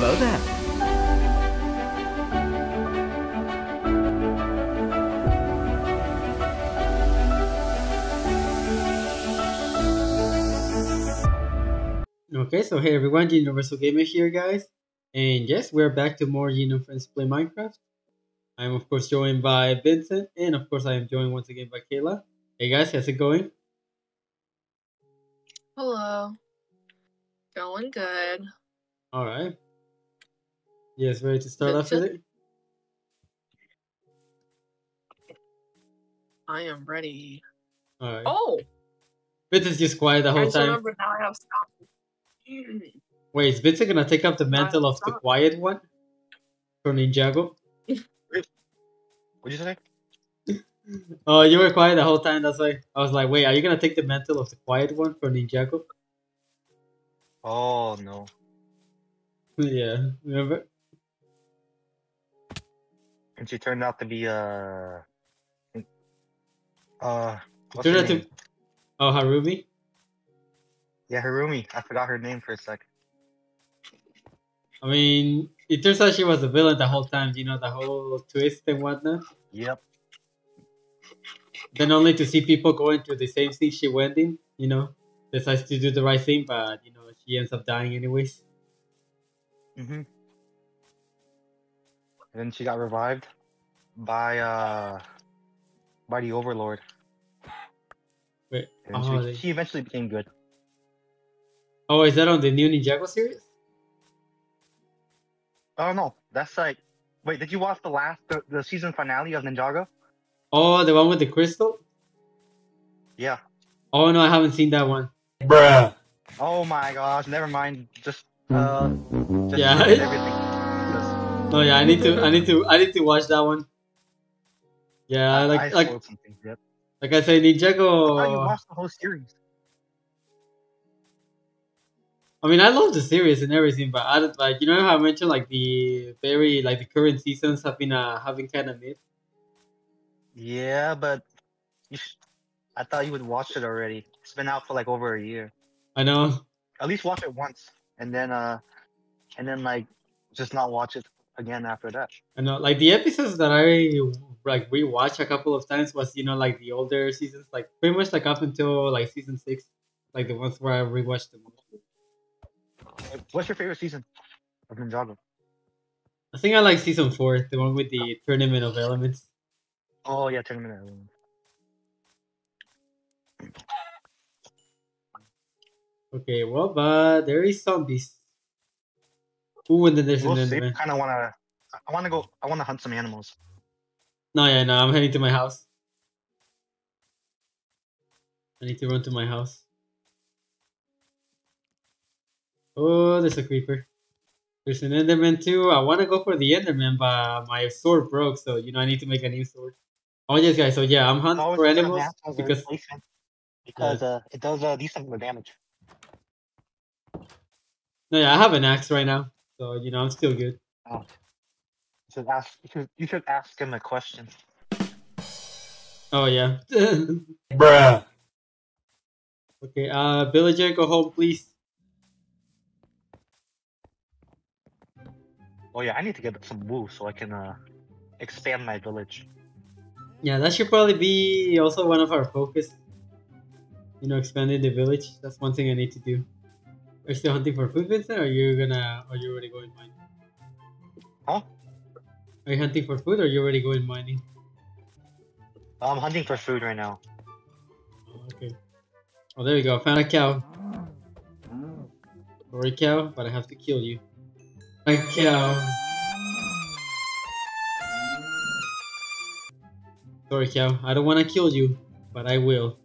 Hello there. Okay, so hey everyone, Universal Gamer here, guys. And yes, we're back to more Jean and Friends Play Minecraft. I'm of course joined by Vincent, and of course I am joined once again by Kayla. Hey guys, how's it going? Hello. Going good. Alright. Yes, ready to start off with it? I am ready. Alright. Oh! Vincent's just quiet the whole just time. remember now I have stop. Wait, is Vincent gonna take up the mantle of the quiet one? From Ninjago? What'd you say? Oh, you were quiet the whole time, that's why. I was like, wait, are you gonna take the mantle of the quiet one from Ninjago? Oh no. yeah, remember? And she turned out to be uh uh what's Turned her out to-? Oh, Harumi? Yeah, Harumi. I forgot her name for a sec. I mean, it turns out she was a villain the whole time, you know, the whole twist and whatnot. Yep. Then only to see people going through the same thing she went in, you know, decides to do the right thing, but, you know, she ends up dying anyways. Mm-hmm. And then she got revived by uh by the Overlord. Wait, And oh, she, they- she eventually became good. oh, is that on the new Ninjago series? Oh no, that's like wait, did you watch the last the, the season finale of Ninjago? Oh, the one with the crystal? Yeah. Oh, no, I haven't seen that one. Bruh. Oh my gosh, never mind. Just uh just Yeah. forget everything. Just- Oh, yeah, I need to, I need to, I need to watch that one. Yeah, I- like, I like. Yep. like I say, I thought you Ninjago. watched the whole series. I mean, I love the series and everything, but I don't like you know how I mentioned like the very like the current seasons have been uh having kind of mid. Yeah, but you sh- I thought you would watch it already. It's been out for like over a year. I know. At least watch it once, and then uh, and then like just not watch it again after that. I know. Like the episodes that I like rewatch a couple of times was you know like the older seasons, like pretty much like up until like season six, like the ones where I rewatched them. What's your favorite season of Ninjago? I think I like season four, the one with the tournament of elements. Oh yeah, Tournament of Elements. Okay, well, but there is zombies. Ooh, and then there's We'll enderman. Kind of wanna. I wanna go. I wanna hunt some animals. No, yeah, no, I'm heading to my house. I need to run to my house. Oh, there's a creeper. There's an Enderman too. I want to go for the Enderman, but my sword broke, so you know I need to make a new sword. Oh yes, guys. So yeah, I'm hunting for animals map as a because because uh, it does uh, decent damage. no, yeah, I have an axe right now, so you know I'm still good. Oh. You should ask. You should, you should ask him a question. Oh yeah. Bruh. okay, uh, villager, go home, please. Oh yeah, I need to get some woo so I can uh expand my village. Yeah, that should probably be also one of our focus. You know, expanding the village. That's one thing I need to do. Are you still hunting for food, Vincent? Or are you gonna? Or you already going mining? Huh? Are you hunting for food, or you already going mining? I'm hunting for food right now. Oh, okay. Oh, there you go. I found a cow. Sorry, cow, but I have to kill you. A cow. Sorry, cow. I don't want to kill you, but I will.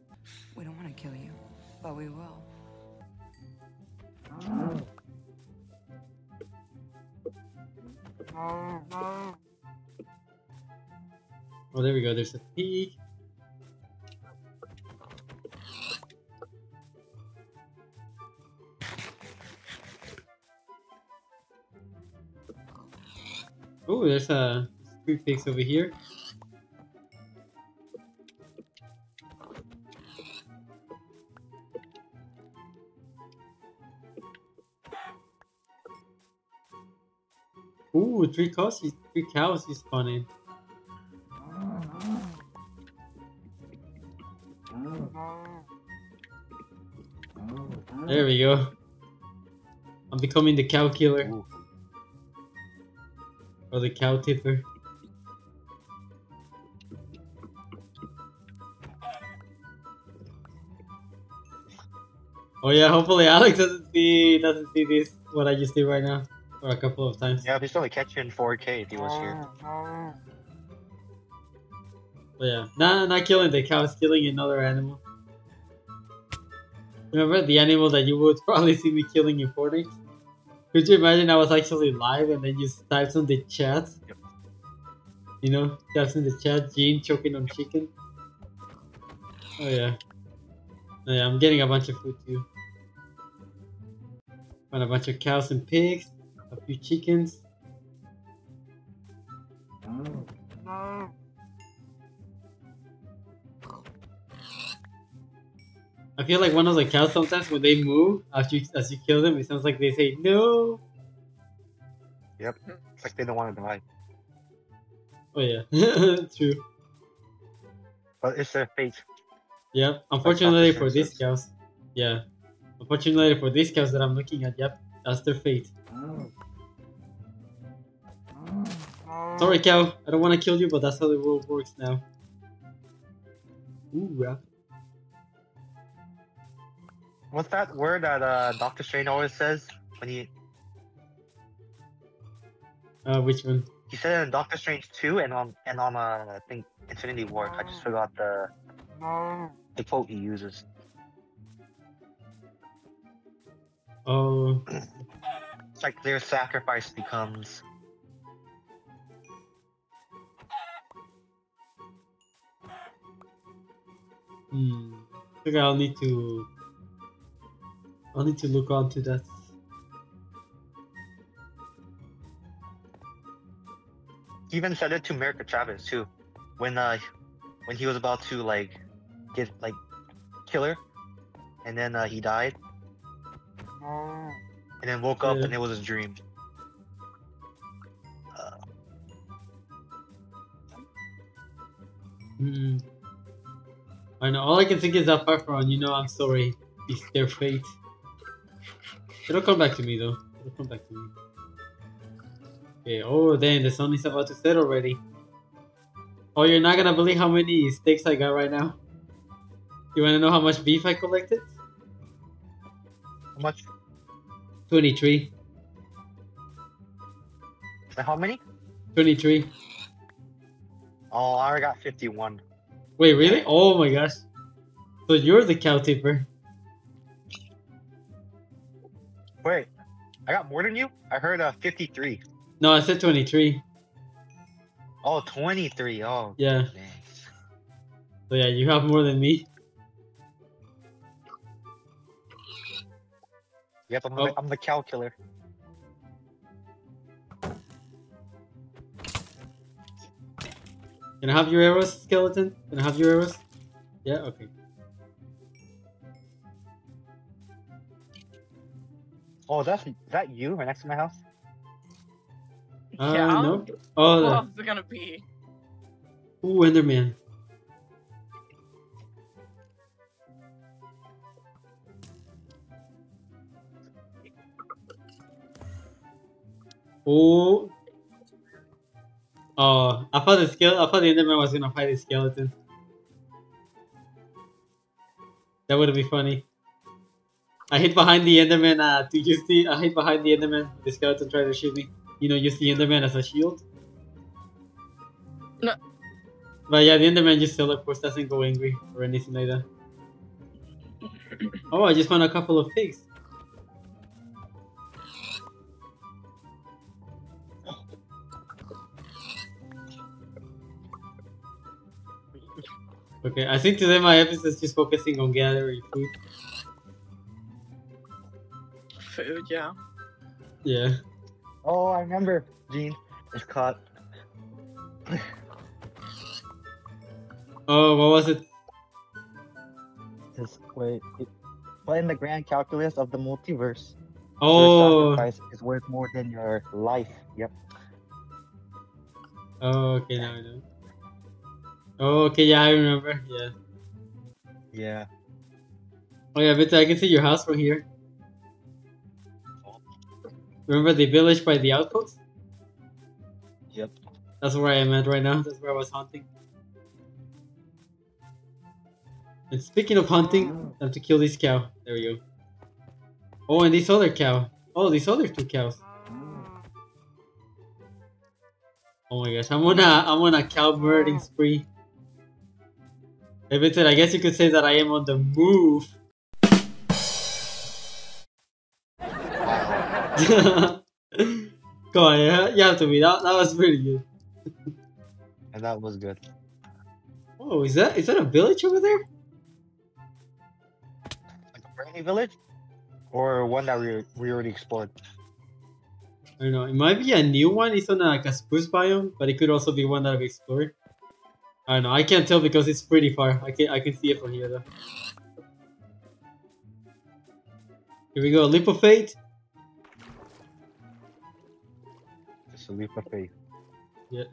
Oh, there we go. There's a pig. Oh, there's a three pigs over here. Ooh, three cows, you- three cows spawn in. There we go. I'm becoming the cow killer. Ooh. Or the cow tipper. Oh yeah, hopefully Alex doesn't see doesn't see this what I just did right now. Or a couple of times. Yeah, we still catch you in 4K if he was here. Mm, mm. But yeah. Nah, not killing the cow, it's killing another animal. Remember the animal that you would probably see me killing in Fortnite? Could you imagine I was actually live and then you types on the chat? Yep. You know, types in the chat, Jean choking on chicken. Oh yeah. Oh, yeah, I'm getting a bunch of food too. Found a bunch of cows and pigs, a few chickens. I feel like one of the cows sometimes when they move after you, as you kill them, it sounds like they say no. Yep, it's like they don't want to die. Oh yeah, true. But it's their fate. Yep. Unfortunately for these Simpsons. cows, yeah. Unfortunately for these cows that I'm looking at, yep, that's their fate. Oh. Sorry, cow. I don't want to kill you, but that's how the world works now. Ooh, yeah. What's that word that uh, Doctor Strange always says when he Uh, which one? he said it in Doctor Strange 2 and on and on uh, I think Infinity War. I just forgot the the quote he uses. Oh, It's like their sacrifice becomes hmm. I think I'll need to. I'll need to look onto that. he even said it to America Chavez too. When uh when he was about to like get like kill her and then uh, he died and then woke up Yeah. and it was a dream. Uh, Mm-mm. I know. All I can think is that Parkron. You know, I'm sorry. It's their fate. It'll come back to me though. It'll come back to me. Okay. Oh, dang! The sun is about to set already. Oh, you're not gonna believe how many steaks I got right now. You wanna know how much beef I collected? how much? Twenty-three. How many? Twenty-three. Oh, I already got 51. Wait, really? Oh my gosh. So you're the cow tipper. Wait, I got more than you? I heard uh 53. No, I said twenty-three. Oh, 23. Oh, Yeah. dang. So yeah, you have more than me. Yep, I'm, Oh. the, I'm the cow killer. Can I have your arrows, skeleton? Can I have your arrows? Yeah, okay. Oh, that's is that you right next to my house? Uh, yeah. no. Oh, Who the- else is it gonna be? ooh, Enderman. Oh. Oh, I thought the skill. I thought the Enderman was gonna fight the skeleton. That would be funny. I hid behind the Enderman. Uh, do you see? I hid behind the Enderman. The skeleton tried to shoot me. You know, use the Enderman as a shield. No. But yeah, the Enderman just teleports, doesn't go angry or anything like that. Oh, I just found a couple of pigs. Okay, I think today my episode is just focusing on gathering food. Food, yeah. Yeah. Oh, I remember. Jean is caught. Oh, what was it? Just wait. It, but in the grand calculus of the multiverse, Oh, your sacrifice is worth more than your life. Yep. Oh, okay, now I know. Oh, okay, yeah, I remember. Yeah. Yeah. Oh yeah, Victor, I can see your house from here. Remember the village by the outpost? Yep. That's where I am at right now. That's where I was hunting. And speaking of hunting, oh. I have to kill this cow. There we go. Oh, and this other cow. Oh, these other two cows. Mm. Oh my gosh, I'm on a I'm on a cow murdering spree. Eh, hey Vincent, I guess you could say that I am on the move. Come on, yeah, you have to be. That, that was pretty good. And that was good. Oh, is that is that a village over there? Like a brand new village? Or one that we, we already explored? I don't know. It might be a new one. It's on a, like a spruce biome, but it could also be one that I've explored. I don't know. I can't tell because it's pretty far. I can I can see it from here though. Here we go. Leap of fate. Just a leap of faith. Yeah.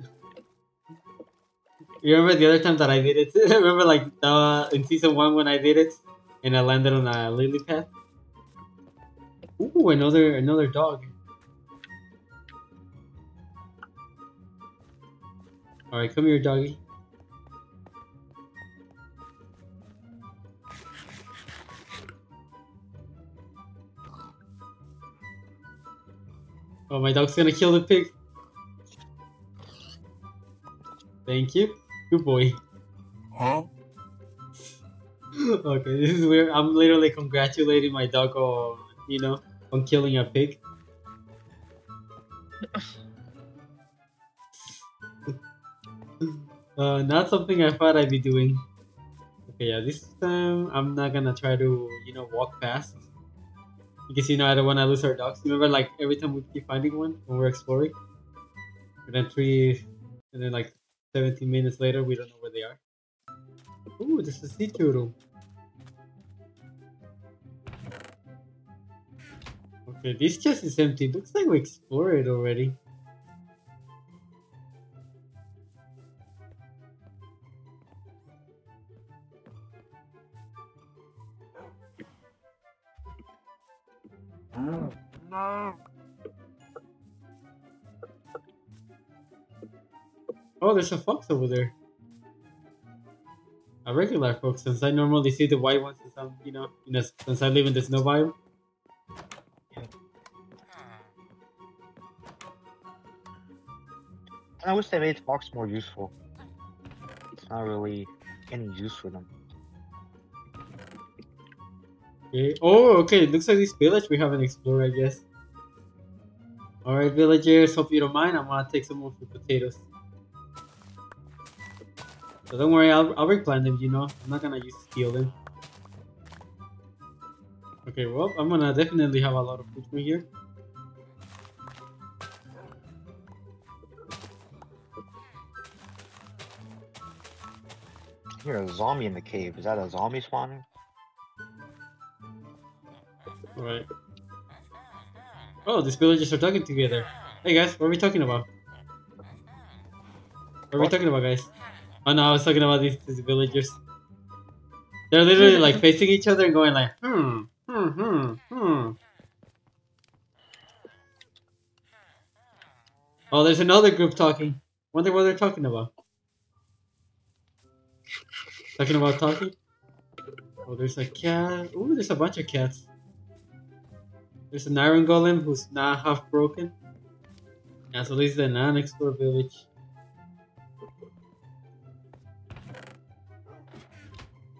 You remember the other time that I did it? remember like uh, in season one when I did it and I landed on a lily pad? Ooh, another another dog. Alright, come here, doggy. Oh, my dog's gonna kill the pig. Thank you. Good boy. Huh? okay, this is weird. I'm literally congratulating my dog on, you know, on killing a pig. uh, not something I thought I'd be doing. Okay, yeah, this time I'm not gonna try to, you know, walk fast. Because, you know, I don't want to lose our dogs. Remember, like, every time we keep finding one when we're exploring? And then three, and then like 17 minutes later, we don't know where they are. Ooh, this is sea turtle. Okay, this chest is empty. Looks like we explored it already. Oh, there's a fox over there. A regular fox, since I normally see the white ones since I'm, you know, in a, since I live in the snow biome. I wish they made fox more useful. It's not really any use for them. Okay. Oh, okay. It Looks like this village we haven't explored, I guess. Alright, villagers, hope you don't mind. I'm gonna take some more potatoes. So don't worry, I'll, I'll replant them, you know. I'm not gonna use steal them. Okay, well, I'm gonna definitely have a lot of food from here. I hear a zombie in the cave. Is that a zombie spawning? Alright. Oh, these villagers are talking together. Hey guys, what are we talking about? What are we talking about, guys? Oh no, I was talking about these, these villagers. They're literally like facing each other and going like, hmm, hmm, hmm, hmm. Oh, there's another group talking. Wonder what they're talking about. Talking about talking? Oh, there's a cat. Ooh, there's a bunch of cats. There's an iron golem who's not half broken. Yeah, so this is an unexplored village.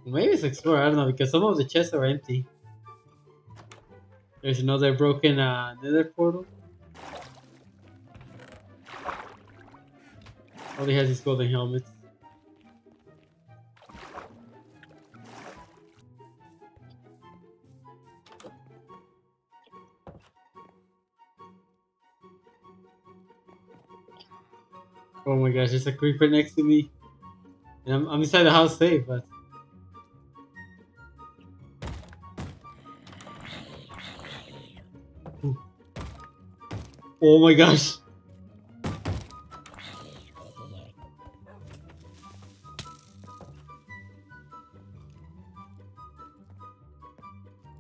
Maybe it's explored, I don't know, because some of the chests are empty. There's another broken uh, nether portal. All he has is golden helmets. Oh my gosh, there's a creeper next to me. And I'm, I'm inside the house safe, but. Oh my gosh.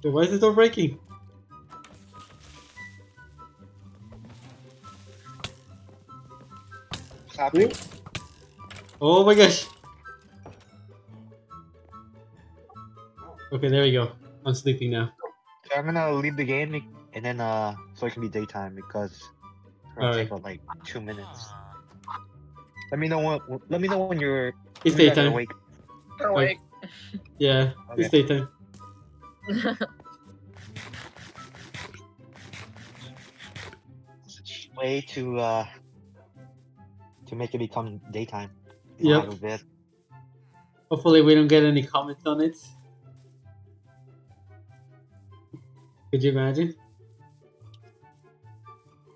Why is the door breaking? Hmm? Oh my gosh. Okay, there we go. I'm sleeping now. I'm gonna leave the game and then uh so it can be daytime because it's gonna take about like two minutes. Let me know when let me know when you're It's when You're daytime. awake. Awake. Yeah, it's daytime. Way to uh to make it become daytime. Yep. You don't have a bed. Hopefully, we don't get any comments on it. Could you imagine?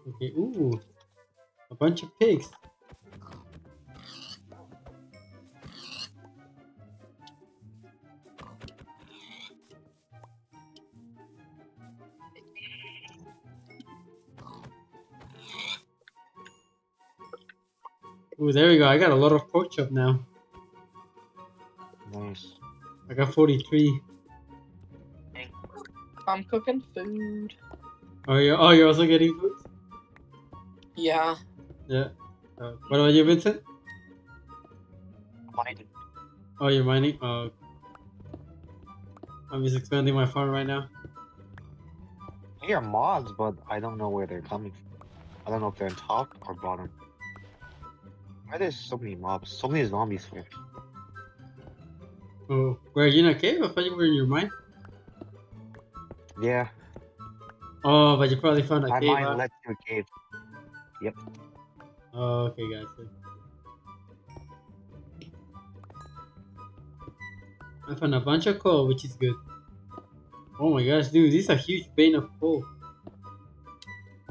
Okay, ooh, a bunch of pigs. Ooh, there we go. I got a lot of pork chop now. Nice. I got 43. I'm cooking food. Oh, you're, oh, you're also getting food? Yeah. Yeah. Uh, what about you, Vincent? Mine. Oh, you're mining? Oh. I'm just expanding my farm right now. I hear mobs, but I don't know where they're coming from. I don't know if they're on top or bottom. Why there's so many mobs? So many zombies here. Oh, where are you in a cave? I thought you were in your mine. Yeah, Oh, but you probably found a my cave. mind huh? led to a cave. Oh, okay, guys. I found a bunch of coal, which is good. Oh my gosh, dude, this is a huge vein of coal.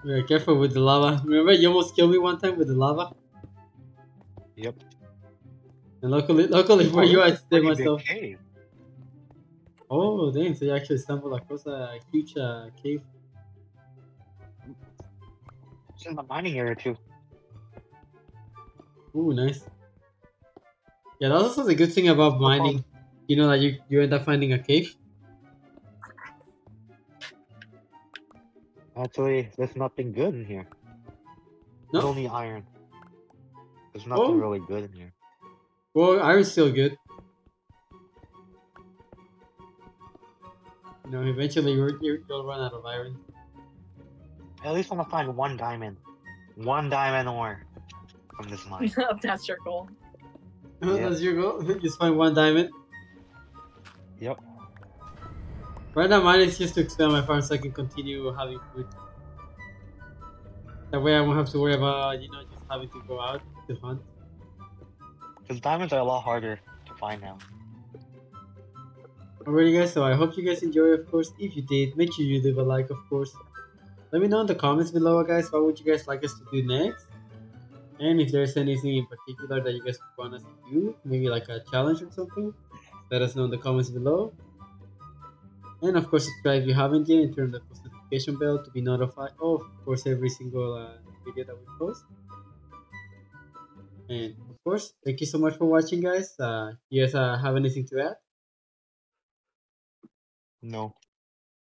Yeah, careful with the lava. Remember, you almost killed me one time with the lava? Yep. And luckily, luckily for you, I saved myself. Cave. Oh, dang, so you actually stumbled across a huge uh, cave. It's in the mining area too. Ooh, nice. Yeah, that's also the good thing about oh. mining. You know that you, you end up finding a cave. Actually, there's nothing good in here. There's No? only iron. There's nothing Oh. really good in here. Well, iron's still good. You know, eventually you'll run out of iron. At least I'm gonna find one diamond. One diamond ore from this mine. That's your goal. Yeah. That's your goal? Just find one diamond. yep. Right now, mine is just to expand my farm so I can continue having food. That way I won't have to worry about, you know, just having to go out to hunt. Because diamonds are a lot harder to find now. Alrighty guys, so I hope you guys enjoy of course. If you did, make sure you leave a like of course. Let me know in the comments below guys what would you guys like us to do next. And if there's anything in particular that you guys want us to do, maybe like a challenge or something, let us know in the comments below. And of course subscribe if you haven't yet and turn the post notification bell to be notified of, of course every single uh, video that we post. And of course, thank you so much for watching guys. Uh, you guys uh, have anything to add? No.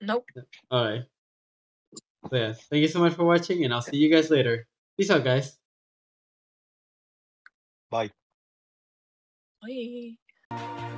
Nope. Alright. So yeah, thank you so much for watching and I'll see you guys later. Peace out guys. Bye. Bye.